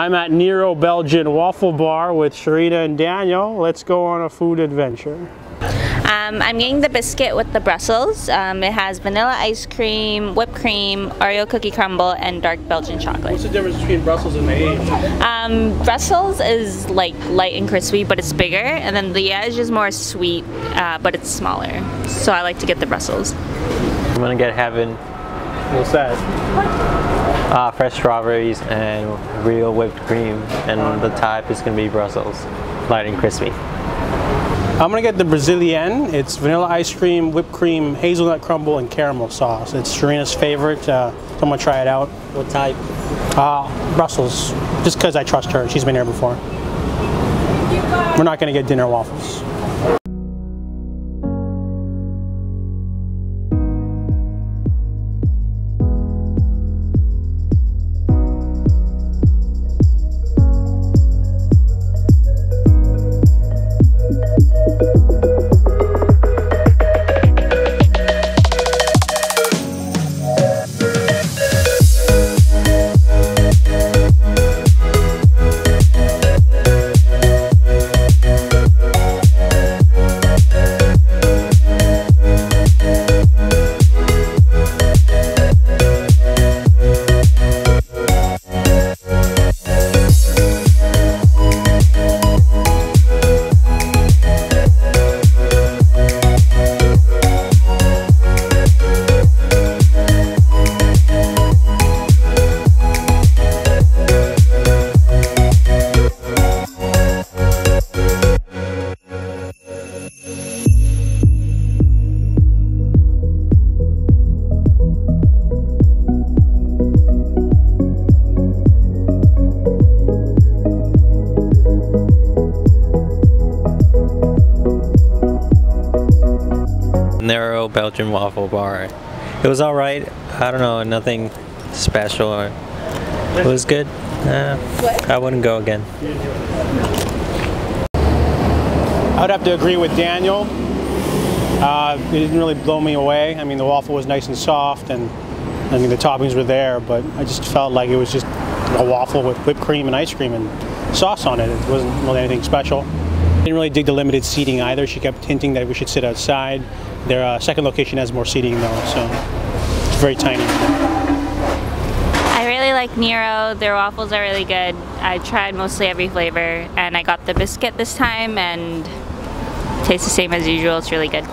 I'm at Nero Belgian Waffle Bar with Sherrina and Daniel. Let's go on a food adventure. Um, I'm getting the biscuit with the Brussels. Um, it has vanilla ice cream, whipped cream, Oreo cookie crumble, and dark Belgian chocolate. What's the difference between Brussels and Liège? Um, Brussels is like light and crispy, but it's bigger, and then the Liège is more sweet, uh, but it's smaller. So I like to get the Brussels. I'm gonna get heaven, What's that? uh, fresh strawberries and real whipped cream, and the type is gonna be Brussels, light and crispy. I'm gonna get the Brazilian. It's vanilla ice cream, whipped cream, hazelnut crumble, and caramel sauce. It's Sherrina's favorite, uh, so I'm gonna try it out. What type? Uh, Brussels, just because I trust her. She's been here before. We're not gonna get dinner waffles. Nero Belgian waffle bar. It was all right. I don't know, nothing special. It was good. Uh, I wouldn't go again. I would have to agree with Daniel. Uh, it didn't really blow me away. I mean, the waffle was nice and soft, and I mean the toppings were there, but I just felt like it was just a waffle with whipped cream and ice cream and sauce on it. It wasn't really anything special. Didn't really dig the limited seating either. She kept hinting that we should sit outside. Their uh, second location has more seating though, so it's very tiny. I really like Nero. Their waffles are really good. I tried mostly every flavor, and I got the biscuit this time, and tastes the same as usual. It's really good.